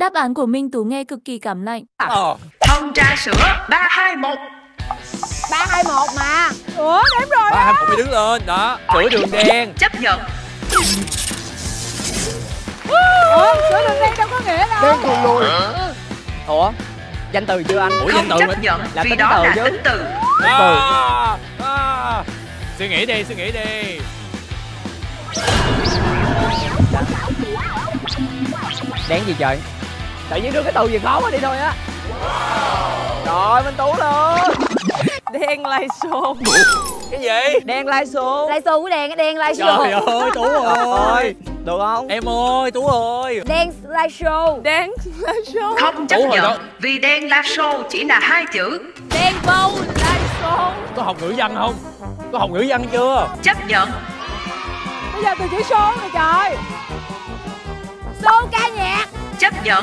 Đáp án của Minh Tú nghe cực kỳ cảm lạnh. Ờ. Thông trà sữa 321 ba hai một. mà. Ủa đếm rồi ba hai một mày đứng lên. Đó sữa đường đen. Chấp nhận. Ủa sữa đường đen đâu có nghĩa đâu đen thùi lùi. Ủa? Danh từ chưa anh? Ủa danh Không từ chấp mình nhận. Là vì tính đó từ là chứ. tính từ. À, à. suy nghĩ đi suy nghĩ đi. Đen gì trời tự nhiên đưa cái từ gì khó quá đi thôi á. Rồi minh tú luôn đen lai xô cái gì? Đen lai xô lai xô của đen đen lai trời xô ơi tú ơi. Được không? Em ơi tú ơi. Đen lai show đen lai show Không chấp Ủa, rồi đó. nhận vì đen live show chỉ là hai chữ. Đen bầu lai show có học ngữ văn không? Có học ngữ văn chưa? Chấp nhận. Bây giờ từ chữ show rồi trời. Show ca nhạc. Chấp nhận